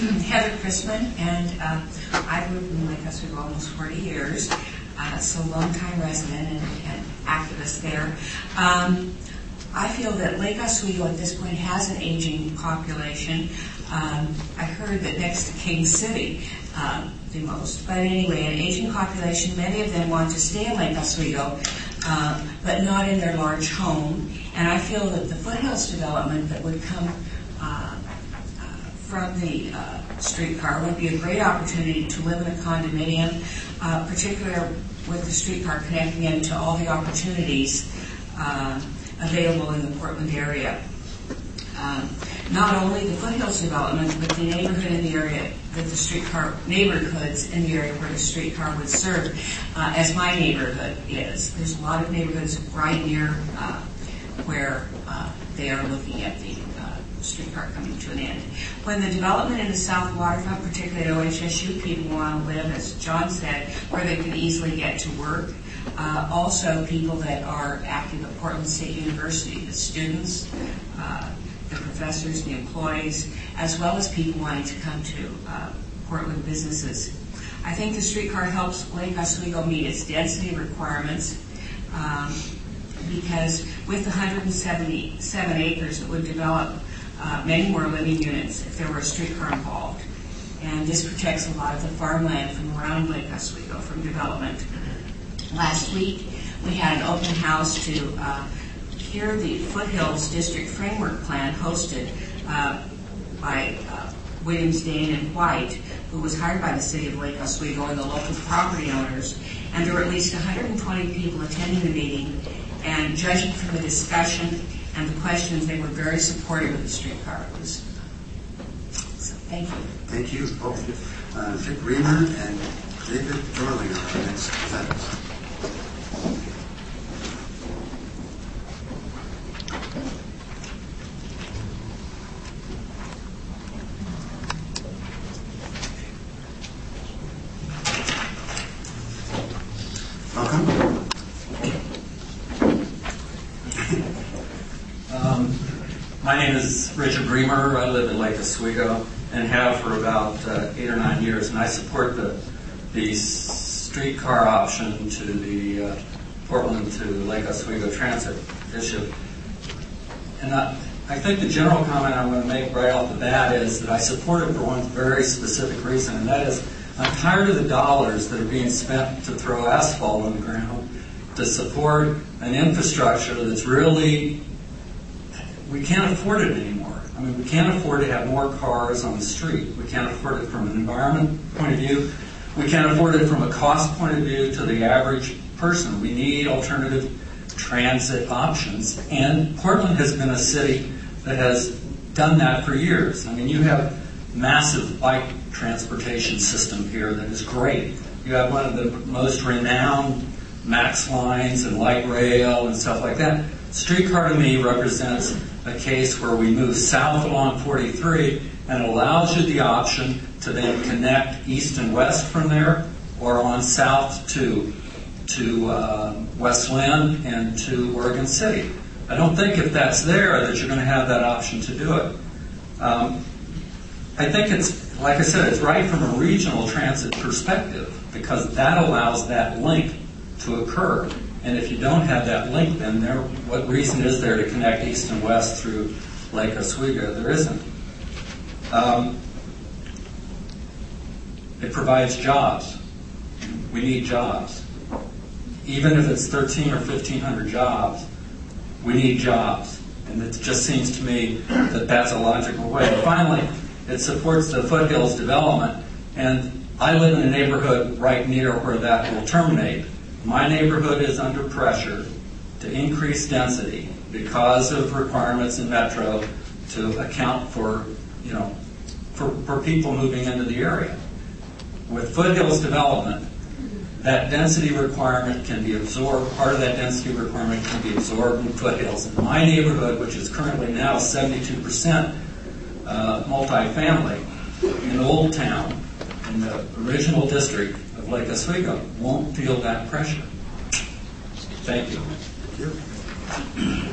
Heather Chrisman, and uh, I've lived in Lake Oswego almost 40 years, uh, so longtime resident and, and activist there. Um, I feel that Lake Oswego at this point has an aging population. Um, I heard that next to King City, um, the most. But anyway, an aging population, many of them want to stay in Lake Oswego, um, but not in their large home. And I feel that the foothills development that would come uh, uh, from the uh, streetcar would be a great opportunity to live in a condominium, uh, particularly with the streetcar connecting into all the opportunities uh, available in the Portland area. Um, not only the foothills development, but the neighborhood in the area that the streetcar neighborhoods in the area where the streetcar would serve, uh, as my neighborhood is. There's a lot of neighborhoods right near uh, where uh, they are looking at the streetcar coming to an end. When the development in the South Waterfront, particularly at OHSU, people want to live, as John said, where they can easily get to work. Uh, also, people that are active at Portland State University, the students, uh, the professors, the employees, as well as people wanting to come to uh, Portland businesses. I think the streetcar helps Lake Oswego meet its density requirements um, because with the 177 acres, it would develop uh, many more living units if there were a streetcar involved. And this protects a lot of the farmland from around Lake Oswego from development. Last week, we had an open house to uh, hear the Foothills District Framework Plan hosted uh, by uh, Williams, Dane, and White, who was hired by the city of Lake Oswego and the local property owners. And there were at least 120 people attending the meeting, and judging from the discussion and the questions, they were very supportive of the streetcar. It was, so thank you. Thank you both. Uh, Vic Reamer and David Dorling are next presenters. Welcome. Um, My name is Richard Bremer. I live in Lake Oswego and have for about uh, eight or nine years, and I support the the streetcar option to the uh, Portland to Lake Oswego transit issue. And I, I think the general comment I'm going to make right off the bat is that I support it for one very specific reason, and that is I'm tired of the dollars that are being spent to throw asphalt on the ground to support an infrastructure that's really we can't afford it anymore. I mean, we can't afford to have more cars on the street. We can't afford it from an environment point of view. We can't afford it from a cost point of view to the average person. We need alternative transit options. And Portland has been a city that has done that for years. I mean, you have massive bike transportation system here that is great. You have one of the most renowned MAX lines and light rail and stuff like that. Streetcar to me represents a case where we move south along 43 and allows you the option to then connect east and west from there or on south to to uh, West Linn and to Oregon City. I don't think if that's there that you're going to have that option to do it. Um, I think it's, like I said, it's right from a regional transit perspective because that allows that link to occur. And if you don't have that link, then there, what reason is there to connect east and west through Lake Oswego? There isn't. Um, it provides jobs. We need jobs. Even if it's 13 or 1,500 jobs, we need jobs. And it just seems to me that that's a logical way. Finally, it supports the foothills development. And I live in a neighborhood right near where that will terminate. My neighborhood is under pressure to increase density because of requirements in Metro to account for, you know, for, for people moving into the area. With foothills development, that density requirement can be absorbed, part of that density requirement can be absorbed in foothills. In my neighborhood, which is currently now 72% uh, multifamily, in Old Town, in the original district of Lake Oswego, won't feel that pressure. Thank you. Thank you.